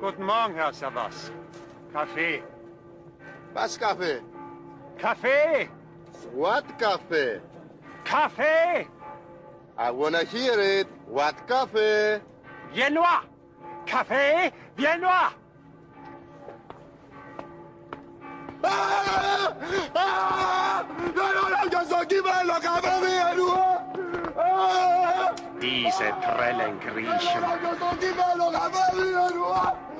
Guten Morgen, Herr Savas. Kaffee. Was Kaffee? Kaffee! What Kaffee? Kaffee! I wanna hear it. What Kaffee? Viennois! Kaffee Viennois! Ah! Ah! Diese prellen Griechen. up!